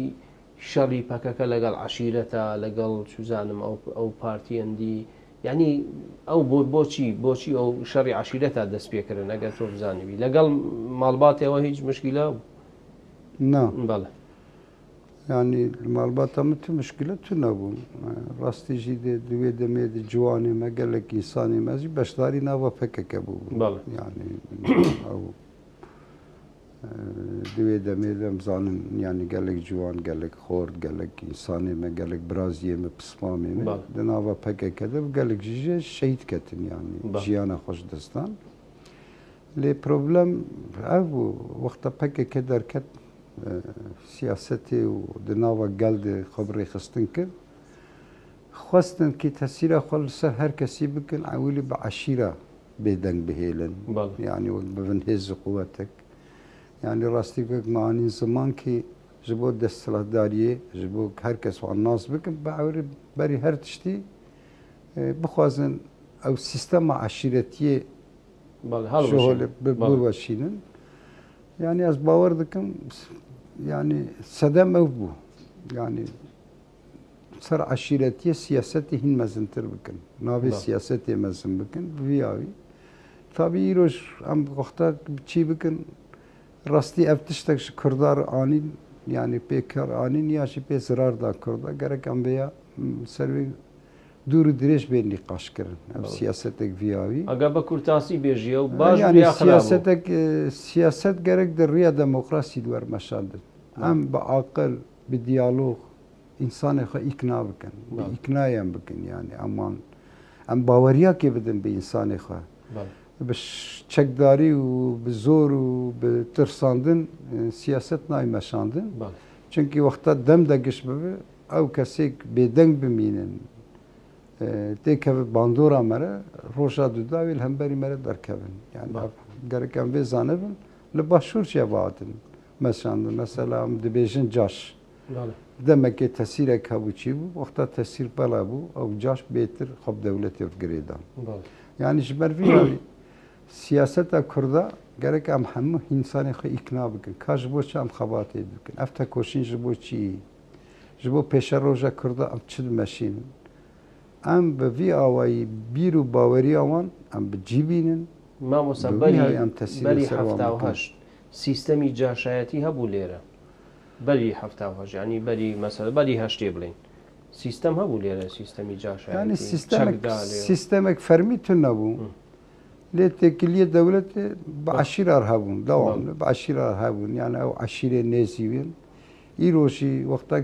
شەڕی پەکەکە لەگەڵ عشیرەتە لەگەڵ چوزانم ئەو پارتیەندی ینی ئەو بۆ بۆچی بۆچی ئەو شەڕی عشیرەتە دەست پێکردن؟ ئەگەر تۆ بزانیوی. لەگەڵ ماڵباتەوە هیچ مشکیلە؟ یعنی مالبات هم تو مشکل تو نبود راستی جیده دوی دمی دی جوانی ما گلک انسانی ما زی بشداری نوا فکر که بود بله یعنی او دوی دمی دم زانن یعنی گلک جوان گلک خورد گلک انسانی ما گلک برازیه ما پسمامی ما دنوا فکر کده و گلک جیجه شهید کتن یعنی جیان خوش دستان لی پروبلم او وقتا پکه که درکت سیاستی و دناو گلد خبری خستن کن خواستن که تاثیر خال سر هر کسی بکن عویلی به عشیره بدنگ بهیلن. یعنی وقت هز قوتک. یعنی راستی بک معانی زمان که جبو دستلات داریه جبو هر کس وان ناس بکن به بری هر تشتی آه، بخوازن أو سیستم عشیرتیه شغل ببوشینن بله. Yani ez bawer dikim yani sedem ew bû yani ser eşîretiye siyasetê hîn mezintir bikin navê siyasetê mezin bikin vî avî tabi îroj em goxta çî bikin rastî ev tiştek ji Kurdar anîn yani pêkar anîn ya jî pê zirar da Kurda gerek em vêya servê دوور درێژ بێن نقاشکردن ئەم سیاستێک ڤیاوی ئەگە بە کورتاسی بێژیە و باش سیاستێک سیاست گەرەک دەڕیا دەموکراسی دووەرمەشاندن ئەم بە عقل بە دیالۆغ ئینسانی خە ئیکنا بکەن ئیکنایان بکەن ینی ئەمان ئەم باوەریاکێ بدن بە ئینسانی خە بە چەکداری و بە زۆر و بە ترساندن سیاست نایمەشاندن چونکی وەختە دەم دەگەشت ببێ ئەو کەسێک بێدەنگ بمینن تێکەوە باندۆرا مەرە ڕۆژا دووداویل هەمبەری مەرە دەرکەون یان گەرەکەم بێ زانەبن لە باشوور چێباتن مەشاندن مەسەلا ئەم دەبێژن جاش دەمەکێ تەسیرێک هەبووچی بوو وەختا تەسیر بەلا بوو ئەو جاش بێتر خۆب دەولەتێ گرێدان یانیش بەرڤی (clears throat) سیاسەتە کووردا گەرەك ئەم هەموو هینسانی خۆ ئیکنا بکن کاش بۆ چ ئەم خەباتێ بکن ئەفتە کۆشین ji بۆ چی ji بۆ پێشە ڕۆژە کووردا ئەم چ مەشین ئەم بە vî ئاوایی بیر و باوەری ئەوان ئەم بجیبینن مامۆسەبەری ئەم تەسیری هەشت. سیستەمی جاشایەتی هەبوو لێرە. بەری هەفتاهژانی بەری مەسەر بەری هەشتێ بڵین. سیستەم هەبوو لێرە سیستەمی جاشایانی سیستەمێک فەرمی تون نەبوو. لێ تێکلیە دەولەت بە عشیرار هەبوون. داوام بە عشیرار هەبوون. یانە ئەو عشیرێ نێزیوێن ئیرۆژی وەختاک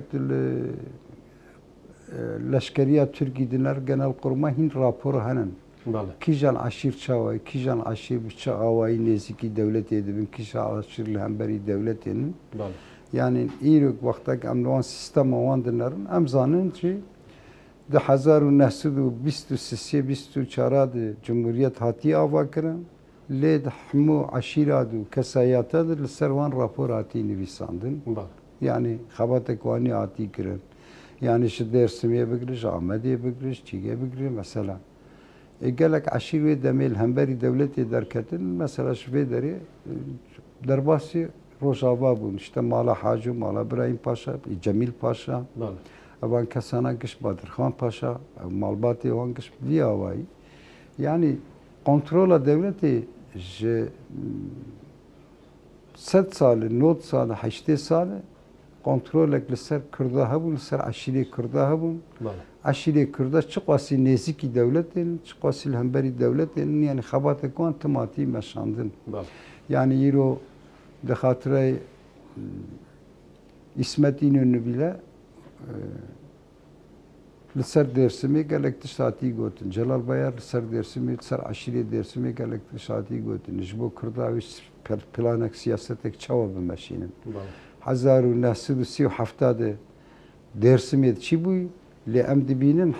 Leşkeriya Türk idinler genel kurma hin raporu henen. Bale. Kijan aşir çavay, kijan aşir bıça avayı neziki devlet edibin, kijan aşirli hemberi devlet edin. Yani İrük vaktak amluan sistem avan dinlerin, emzanın ki de hazaru nehsidu bistu sisiye bistu çaradı Cumhuriyet hati ava kirin. Led hamu aşiradu kesayatadır, servan rapor hati nivisandın. Yani kabatek vani hati kirin. یعنی چه درسمیه بگریش آمدیه بگریش چیگه بگری مثلا گلک عشی وی دمیل همبری دولتی درکتن مثلا شوی داری درباسی روزاوا بون شته مالا حاج مالا برایم پاشا جمیل پاشا بله اوان کسانا گش بادرخان پاشا مالباتی وان گش وی آوایی یعنی کنترل دولتی ج ست سال نوت سال 80 سال کنترل لسر کرده هبون سر عشیری کرده هبون عشیری کرده چه قاسی نزیکی دولت دین چه قاسی الهمبری دولت دین یعنی خبات کن تماتی مشاندن یعنی یرو ده خاطر اسمت اینو نبیله لسر درسمی گلک تشاتی گوتن جلال بایار لسر درسمی لسر عشیری درسمی گلک تشاتی گوتن جبو کرده ویش پلانک سیاستک چوا بمشینن بله 1937 درسمید چی بوی؟ لی ام دبینن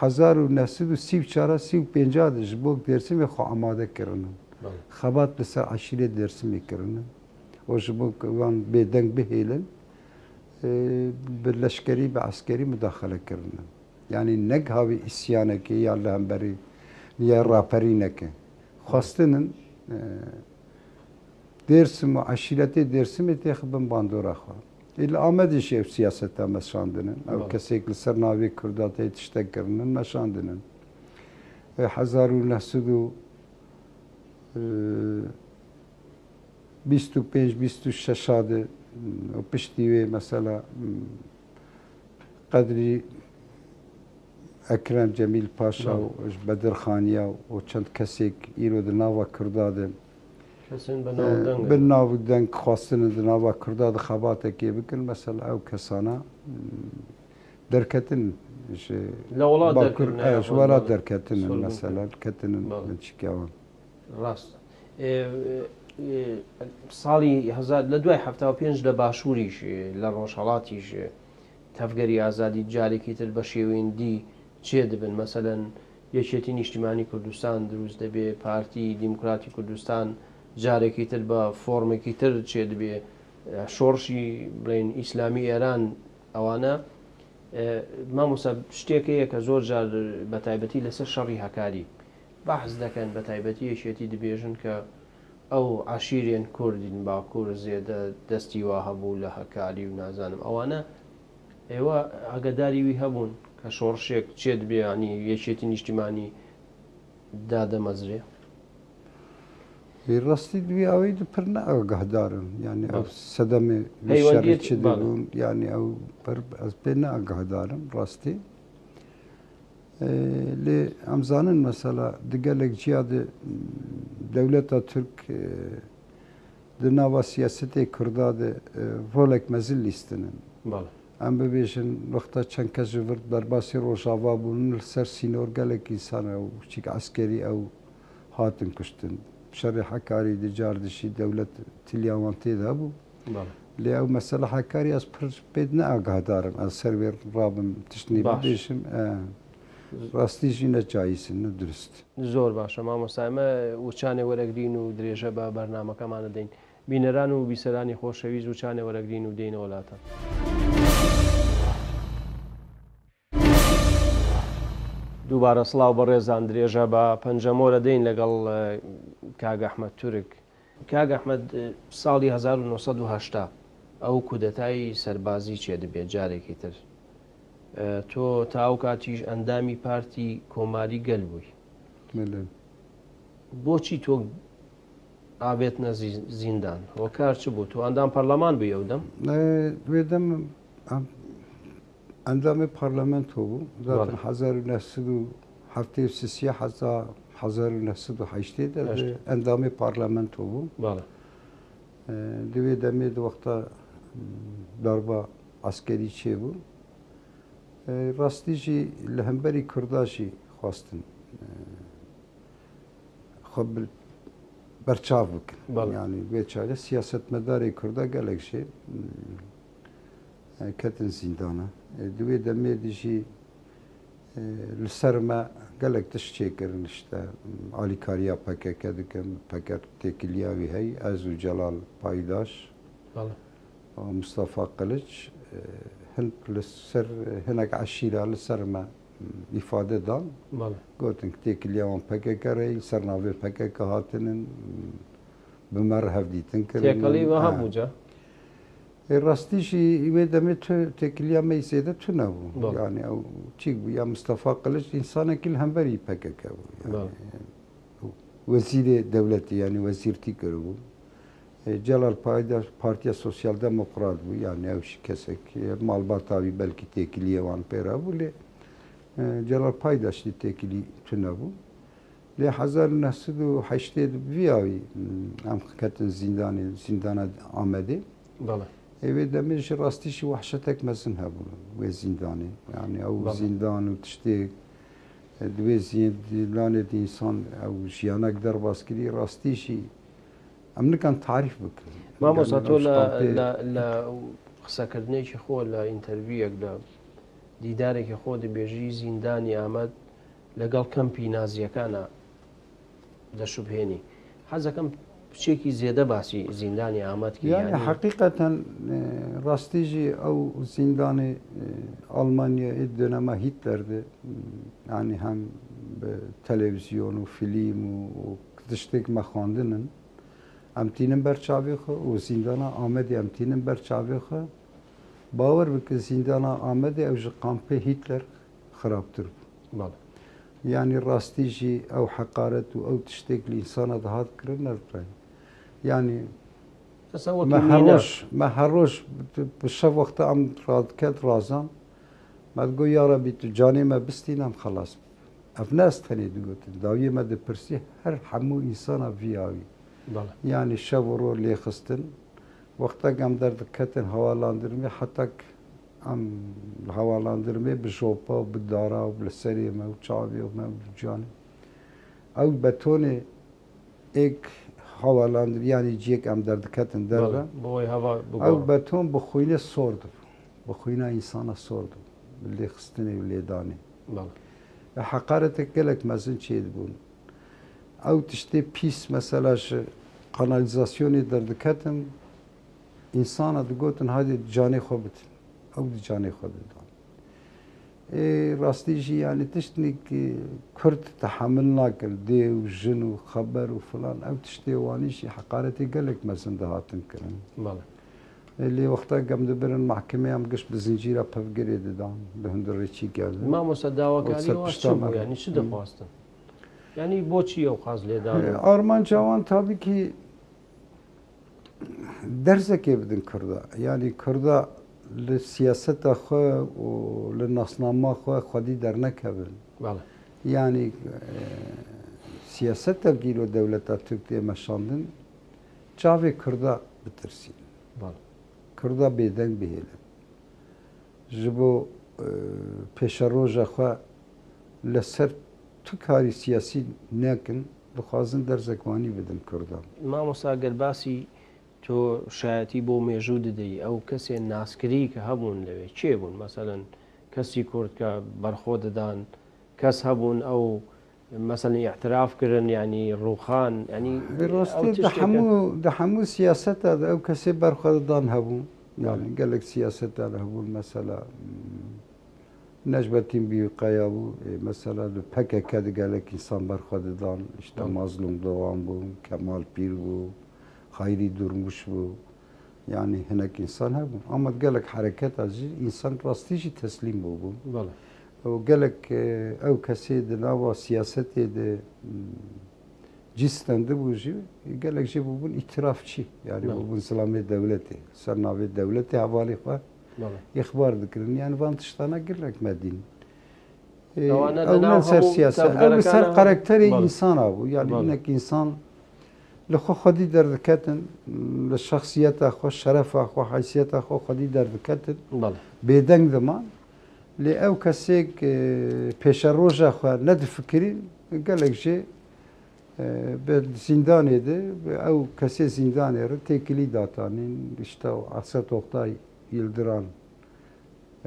حزار و نهصد و سی و چهار سی و پنجاه دش درس درسمی خو آماده کردن بله. خبات بسیار عشیره درس می‌کردن، و جبوک وان بدنگ بهیلن به لشکری به عسکری مداخله کردن یعنی نگ هاوی اسیانه که یا لهم بری یا راپری که خواستنن یا لە هەمبەری یا ڕاپەرینەکە خواستنن دێرسم و عشیرەتی دێرسمی تێخ بم باندۆراخوا لە ئامەدی شێف سیاستە مەشاندنن ئەو کەسێک لەسەر ناوی کورداتی تشتەکردن مەشاندنن هزار و نەسود و 25 26 شاده پشتی وێ مەسەلا قدری ئەکرم جەمیل پاشا و بەدرخانیا و چەند کەسێک ئیرۆ ناوە کردادن bir nav deng xwastin di nava Kurda di xebatekê bikin mesel ew kesana derketin wela derketinin mesela ketinin çikawan rast ساڵی لە دوای هەفتا پێنج لە باشووریش لە ڕۆژهڵاتیش تەفگەری ئازادی جارێکی تر بە شێوێندی چێ دەبن مەسەدەن یەکێتی نیشتیمانی کوردستان دروست دەبێ پارتی دیموکراتی کوردستان جارێکی تر بە فۆرمێکی تر چێ دەبێ شۆڕشی بڵێن ئیسلامی ئێران ئەوانە. مامۆسا شتێکەیە کە زۆر جار بە تایبەتی لەسەر شەڕی هەکاری بەحز دەکەن بە تایبەتی یەکێتی دەبێژن کە ئەو عشیرێن کوردین باکوور زێدە دەستی وا هەبوو لە هەکاری و نازانم. ئەوانە ئێوە ئاگداریوی هەبوون کە شۆڕشێک چێت بیانی یەکێتی نیشتیمانی دادەمەزرێ. ڕاستی دوی ئەوەی پر نەگەهدارن ینی ئەو سەدەمێ بوون ینی ئەو ئەس پێ ناگەهدارم ڕاستی لێ ئەمزانن مەسەلا دیگەلێک جیادە دەولەتە تورک di nava siyasetê Kurda de volek mezil lîstinin. Em bibêjin wexta çend kes ji vir derbasî rojava bûn li ser sînor gelek însan ew çîk eskerî ew hatin kuştin. شەڕی حەکاری دجار دشی دەولەت تلیاوان تێدا بوو. لێ ئەو مەسەلە حەکاری ئەس پرش پێت نەئگادارم ئە سەروێ ڕابم تشتنی باشیشم ڕاستیژی نەجاییسن و درست. زۆر باشە. مامۆسایمە وچانێ وەرەگرین و درێژە بە بەرنمەکەمانە دەین. بینەران و بیسەرانی خۆشەویست وچانێ وەرەگرین و دێینە وڵاتە. دووبارە سلااو بە ڕێزان درێژە بە پەنجەمۆرە دەین لەگەڵ کاگەحمە تورک. کاگەحمەد ساڵی 1970 ئەو کودەتایی سەربازی چێ دەبێت جارێکی تر. تۆ تاو کاتیش ئەندامی پارتی کۆماری گەل بووی. بۆچی تۆ ئاوێت نە زیندان؟ هۆکار چ بوو؟ تۆ ئەندام پەرلەمان بوو ئەو دەم دوێدەم ئەندامی پارلەمنت بوو 1970 1970 ئەندامی پارلەمنت بوو دوێ دەمێ وەختا داربا ئەسکەری چێ بوو ڕاستیژی لە هەمبەری کورداشی خواستن خۆ بەرچاو بکن ینی بێ چارە سیاست مەداری کووردا گەلێکشێ کەتن زیندانە دوێ دەمێ دیژی لەسەرمە gelek tiş çêkirin işte alîkariya pekeke dikim peker têkiliyavî hey ez û celal paydaş Mustafa Qiliç hin li ser hinek eşîra li ser me îfade dan gotin têkiliya wan pekeke rey ser navê pekeke hatinin bi me hevdîtin kirin hebûca ڕاستیشی ئیوێ دەمێت تێکلیا مەی سێدە تو نەبوو ینی ئەو چی بوو یا مستەفا قلش ئینسانێکی هەمبەری پەکەکە بوو وەزیرێ دەولەتی ینی وەزیرتی کردبوو جەلال پایداش پارتیا سوسیال دەموقرات بوو یان ئەوش کەسێک ماڵباتاوی بەلکی تێکلیەوان پێرا بوو لێ جەلال پایداشتی تێکلی تو نەبوو لێ 1970 ڤیاوی ئەم کەتن زیندانی إذا ماشي مش راستيش وحشتك مثلا وي زنداني يعني أو زندان وتشتيك دوي زندان انسان أو شيانك در باسكري راستيشي امن كان تعرف بك ما مصاتو لا لا لا قسەکردنێکی خۆ لە ئینتەویەک لە دیدارێکی خۆ دەبێژی زیندانی ئامەد لەگەڵ کەمپی نازیەکانە دەشوبهێنی حەزەکەم بچێکی زێدە باسی زیندانی ئامەد یانی حقیقەتەن ڕاستیژی ئەو زیندانی ئەلمانیا دەنەما هیت دەردێ ینی هەم تەلەڤزیۆن و فیلیم و تشتێک مەخواندنن ئەمتینم بەرچاوێخە و زیندانە ئامەدی ئەمتینم بەرچاوێخە باوەڕ بکە زیندانە ئامەدی ئەو ژ قامپێ هیتلەر خراپتر بوو. ینی ڕاستیژی ئەو حقارەت و ئەو تشتێک لیسانە يعني تصور ما حروش ما حروش. بالشف وقت عم راد كات رازم ما تقول يا ربي تجاني ما بستينا خلاص. أفناس تاني تقول داوي ما دبرسي هر حمو انسان فياوي. يعني الشاورو اللي خستن. وقتا قام كاتن دكتن هوالاندرمي حتى أم هوالاندرمي بجوبا وبالدارا وبالسريمة وشعبي وما بجاني أو بتوني ايك چاوێ و مە جوانێ ئەو بەتۆنێ ئێک هەوالاندریانی جێک ئەم دەردەکەتن دەرە ئەو بەتۆن بخۆینە سۆرد بخۆینە ئینسانە سۆرد لێ خستنی و لێدانی حقارەتە gelek mezin çê dibûn ew tiştê pîs mesela ji kanalizasyonê derdiketin însana digotin hadê canê xwe bitin ew di canê xwe Didan rastî jî yanî tiştnek Kurd tehemil nakin dê û jin û xeber û filan ew tiştê wanî jî heqaretê gelek mezin dihatin kirin. Lê wexta gem dibirin mahkemeyê em giş bi zincîra pevgirê didan bi hundirê çî geldi. Mamosa dawakarî yanî çi dixwastin? Yanî boçî ew xaz lêda Arman cawan tabî ki derzekê bidin لسیاست خو و لناسنامه خو خودی در نکبن بله. یعنی سیاست گیل و دولت ترک مشاندن مشاندن چاوی کردا بترسین بله. کردا بیدنگ بهیلن جبو پشروج خو لسر تو کاری سیاسی نکن بخوازن در زکوانی بدن کردم. ما مساگر باسی تۆ شایەتی بۆ مێژوو دەدەی. ئەو کەسێ ناسکری کە هەبوون لەوێ. چێ بوون؟ مەسەن کەسی کورد کە بەرخۆ دەدان. کەس هەبوون ئەو مثلا احترافکردن ینی ڕوخان ینی هەموو هەموو سیاسەتە ئەو کەسێ بەرخەدان هەبوو گەلێک سیاسەتە هەبوون مەسەلا نەژبەتیم بیقایا بوو. مەسەلا لە پەکەکە دەگەلێکی سان بەرخەدەدان شتا مازلوم دەوام بوو کەمال پیر بوو. Xayrî Durmuş bû yani hinek insan hebûn ama gelek hereketa jî insan rastî jî teslîm bû bûn gelek ew kesê di nava siyasetê de cislendi bû jî gelek jî bûbûn îtirafçî yani bûbûn Silamê devletê ser navê devletê hevalê xwe ixbar dikirin yani van tiştana girek medîn ew ser siyaset ew ser karakterê insana bû yani hinek insan لخو خودی در دکتن لشخصیت خو شرف خو حیثیت خو خودی در دکتن بله. بیدنگ دمان لی او کسی که پیش روز خو ند فکری گلک جه به زندانی ده او کسی زندانی رو تکلی داتانین اشتا و عصد یلدران.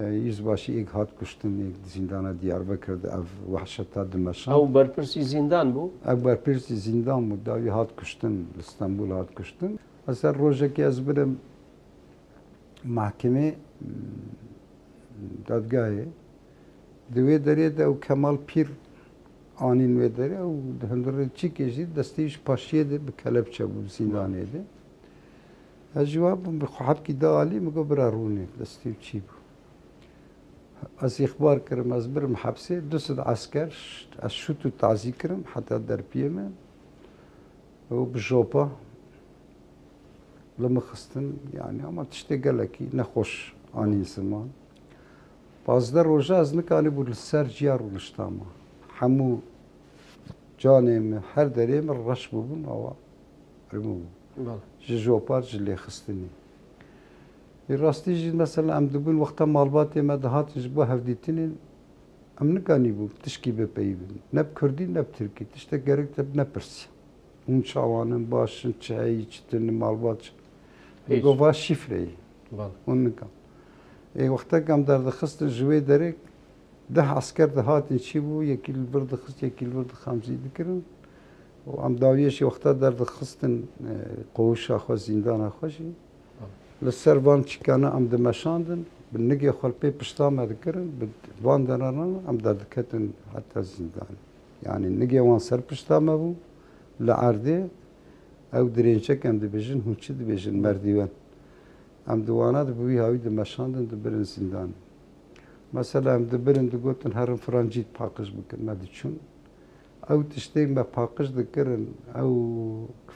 یز باشی یک هات کشتن یک زندان دیار بکرد اف وحشت داد مشان. او برپرسی زندان بو؟ اگر برپرسی زندان بود داری هاد کشتن استانبول هات کشتن. از هر که از برم محکمه دادگاهه دوید داری او کمال پیر آنی نوید داری او دهندار چی زی دستیش پاشیه ده بکلپ چه بود زندانه ده. از جواب بخواب کی دالی مگه برای رونه دستیو چی؟ از اخبار کردم از برم حبسه دو صد عسکر از شوتو تعزی کردم حتی در پیه من و به جوبا لما خستن یعنی اما تشتی گلکی نخوش آنی زمان. پازده روژه از نکانی بود سر جیار و نشتاما همو جانیم هر دریم رش ببون او رمو بله. جوپار جلی خستنی Rastî jî mesela em dibûn wexta malbatê me dihatin ji bo hevdîtinên em nikanîbû tişkî bipeyivin. Neb Kurdî neb Tirkî. Tiştek gerek te nepirsî. Hûn çawanin başin çiheyî çitin malbat gova şîfreyî. Hûn nikan. Ê wextek em derdixistin ji wê derek deh esker dihatin çî bû yekî li bir dixist yekî li bir dixemzî dikirin. Û em dawiyê jî wexta derdixistin qowuşa xwe zîndana xwe jî لە سەر وان چکانە ئەم دەمەشاندن بنگێ خۆلپی پشتامەدەکردن وان دەرانان ئەم دەدەکەتن حتا زیندان یعنی نگێ وان سەر پشتامە بوو لە ئاردێ ئەو درێنچەک ئەم دەبێژن هوچی دەبێژن مردیوەن ئەم دوانە دەبووی هاوی دەمەشاندن دەبرن زیندان مەسەلا ئەم دەبرن دەگوتن هەرم فرانجیت پاقش بکردمە دەچون ئەو تشتێک بە پاقش دکردن ئەو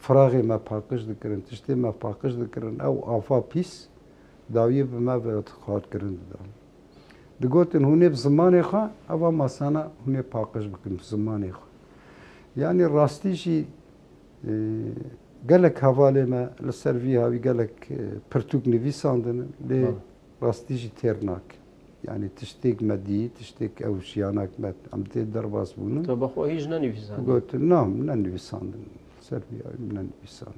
فراغی مە پاقش دکردن تشتێ مە پاقش دکردن ئەو ئافا پیس داویە بمە بەت خاتکردن ددان. دگوتن هوێ زمانê xwe eva masana hûnê paqij bikin zimanê xwe. Yanî rastî jî gelek hevalê me li ser vî havî gelek pirtûk nivîsandin lê rastî jî têr nakin. يعني تشتيك مادي تشتيك أو شيانك ما عم تدر باس بونن تو بخو هيج ناني فيسان قلت نعم ناني فيسان سربيا ناني فيسان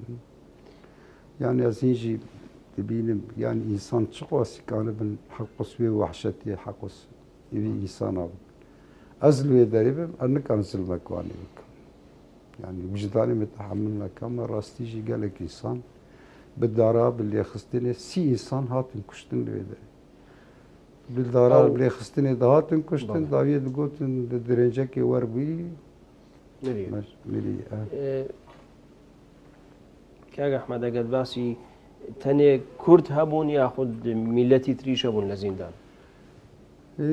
يعني ازينجي تبين يعني إنسان تشقوس كان بن حق قصوي وحشتي حق قصوي يبي إنسان أزلو يدرب أنا كان سلمك واني يعني وجداني متحمل مكان راستي جي قالك إنسان. بالدراب اللي خصتني سي إنسان هاتم كشتن اللي يدرب بلدارا بلی خستنی دهاتون کشتن داوید گوتن درنجه که ور بی میری که اگه احمد اگر باسی تنه کرد هبون یا خود ملتی تریش هبون لزیندان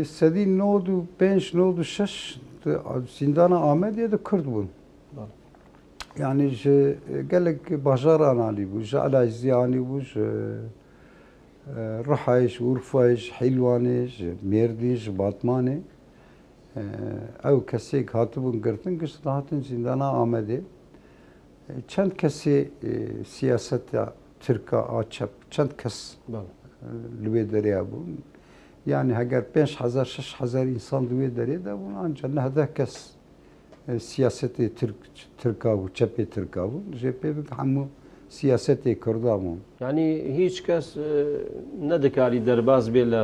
سدی نود و پنج نود و شش زندان آمدیه دو کرد بون؟ بله. یعنی گلک باشار آنالی بود جعل زیانی بود ji Mêrdî ji Batmanê ew kesêk hatibûn girtin gişt hatin zîndana Amedê çend kesê siyaseta Tirka a çep çend kes li wê derya bûn yani heger pênc hezar şeş hezar insan wê derê de bûn anca nehdeh kes siyasetê Tirka bû çepê Tirka bûn jê pê bik سیاستی کردامون. یعنی هیچ کس آه، ندکاری درباز بێ لە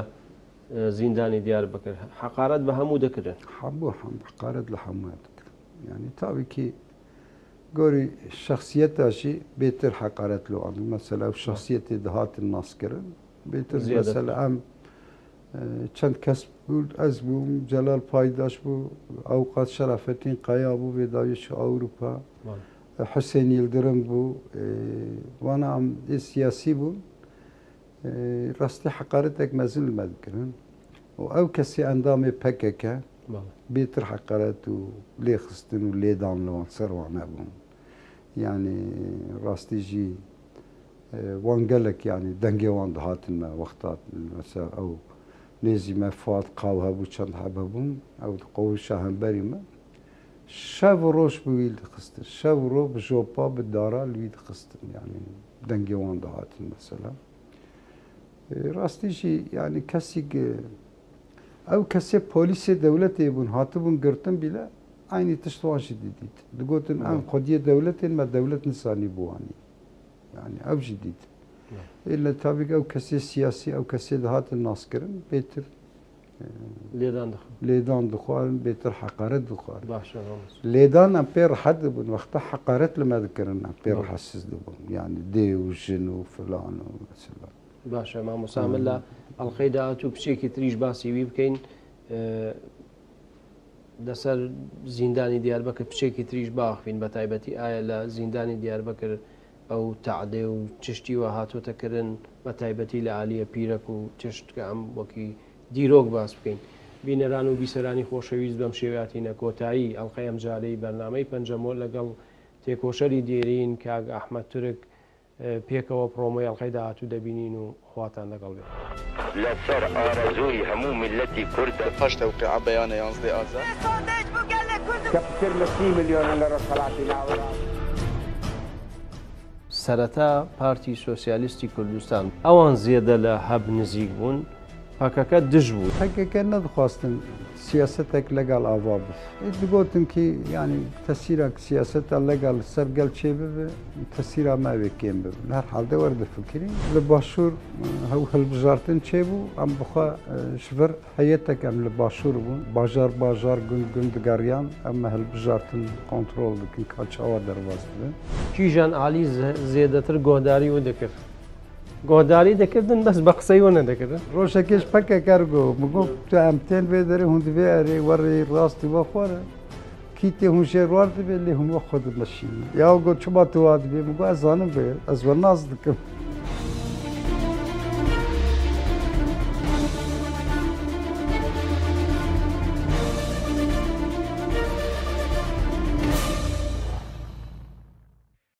آه، زیندانی دیار بکرد حقارەت بە هەموو دەکردن هەموو هەم حقارەت لە هەمووان دەکرد یعنی تاویکی گۆری شخصیتاشی بێتر حقارەت لە ئەڵ مەسەلا و الناس كرن بيتر مثلا زیەسەل ئەم آه، چەند کەس بوو ئەس بووم جەلال پایداش بود اوقات شرفتین قیابو بوو بێداویش حسين يلدرم بو آه، وأنا ام سياسي بو آه، راستي حقارتك مازال ما ذكرن أو كسي اندامي بككه بيتر حقارت و لي خستن ولي دانلون سروانا بون. يعني راستي جي آه، وان قالك يعني دنجي وان دهاتن ما وقتات أو نزي ما فات قاوها بو شان حبابون أو قوي شاهم بريما شەو ڕۆژ شافرو بجوبا شەو ڕۆ بژۆپا بدارا لوی دەخستن یعنی مثلا. داهاتن يعني ڕاستیشی أو کەسی ئەو دولة پۆلیسی دەولەتێ هاتو بون گرتن بیلە ئاینی تشتواشی دیدیت آن ئەم خودیە ما مە نساني بواني يعني أو جديد الا آه، تابق أو كسي سياسي أو كسي کەسێ دەهاتن كرن بيتر ليدان دخل ليدان دخوان بيتر حقارت دخوان باشا ليدان أم بير حد بن وقتها حقارت لما ذكرنا. أم بير حسس دبن. يعني دي وجن وفلان ومثلا باشا ما مسامل لا القيدا تو بشيكي تريش باسي وي بكين دەسەر زیندانی دیاربەکە پچێکی تریش باخین بە تایبەتی ئایا لە زیندانی دیاربەکرد ئەو تعدێ و چشتیوە هاتوۆتەکردن بە تایبەتی لە عالیە پیرەک و ئەم وەکی دیرۆک باس بکەین. بینەران و بیسەرانی خۆشەویست بەم شێواتی نەکۆتایی ئەڵلقی ئەم جارەی بەرنمەی پەنجەمۆ لەگەڵ تێکۆشەری دێرین کاگ ئەحمە تورک پێکەوە پرۆمۆی ئەڵلقی داهاتوو دەبینین و خواتان لەگەڵ بێت. لەسەر ئارەزووی هەموو ملەتی کوردە پاش توقع بەیانە یانزدە ئازا کەپتر لە سی میلیۆنە لە ڕۆژهڵاتی ناوە سەرەتا پارتی سۆسیالیستی کوردستان. ئەوان زیێدە لە هەب نزیک بوون. پاکەکە دژ بوو پەکەکە نەدخواستن سیاستێک لەگەڵ ئاوا بێت دگوتن کی ینی تەسیرە سیاستە لەگەڵ سەرگەل چێ ببێ تەسیرا ماوێک کێم بب هەر حالدە وەردەفکری لە باشوور هەو هەلبژارتن چێ بوو ئەم بخوا شڤر هەیەتێکم لە باشوور بوون باژار باژار گوند گوندگەریان ئەمە هەلبژارتن کۆنتترۆل دکن کاچاوا دەرواز بێن کیژان عالی زێدەتر گۆداری و دەکرد گهداری دکردن بس بقصی و روشه کش پکه کارگو مگو تو امتن بیداره هون دوی اره ور راستی و خوره کیتی هون شه روار دو بیلی هون خود نشینی یا گو چما تو آدمی مگو از آنم بیر از و ناز